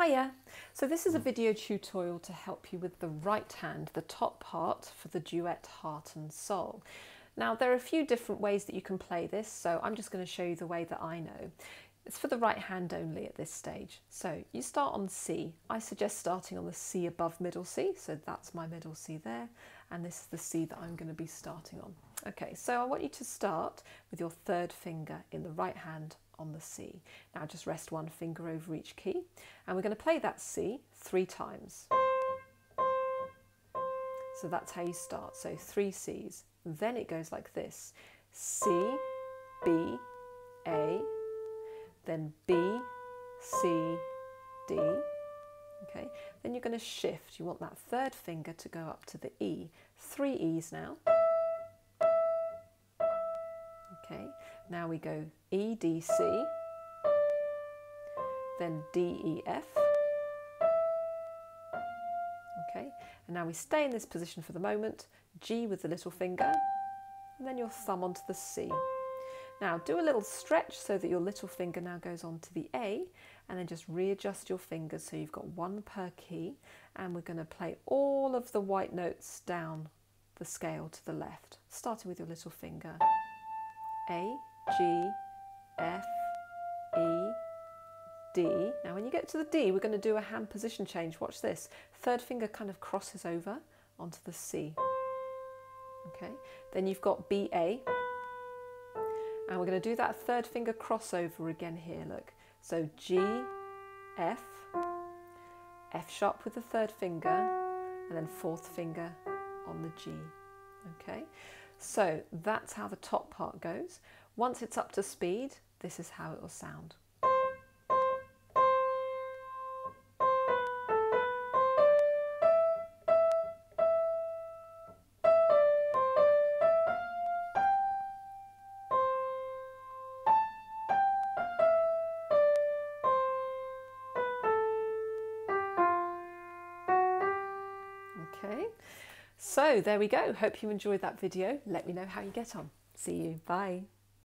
Hiya! So this is a hmm. video tutorial to help you with the right hand, the top part for the duet Heart and Soul. Now there are a few different ways that you can play this, so I'm just going to show you the way that I know. It's for the right hand only at this stage. So you start on C. I suggest starting on the C above middle C, so that's my middle C there, and this is the C that I'm going to be starting on. Okay, so I want you to start with your third finger in the right hand on the C. Now just rest one finger over each key and we're going to play that C three times. So that's how you start. So three C's. Then it goes like this. C, then B, C, D. Okay, then you're going to shift. You want that third finger to go up to the E. Three E's now. Okay, now we go E, D, C, then D, E, F. Okay, and now we stay in this position for the moment, G with the little finger, and then your thumb onto the C. Now do a little stretch so that your little finger now goes on to the A, and then just readjust your fingers so you've got one per key, and we're going to play all of the white notes down the scale to the left, starting with your little finger. A, G, F, E, D. Now when you get to the D, we're going to do a hand position change. Watch this. Third finger kind of crosses over onto the C. Okay, then you've got B, A. We're going to do that third finger crossover again here, look. So G, F, F sharp with the third finger, and then fourth finger on the G. Okay, so that's how the top part goes. Once it's up to speed, this is how it will sound. Okay, so there we go. Hope you enjoyed that video. Let me know how you get on. See you. Bye.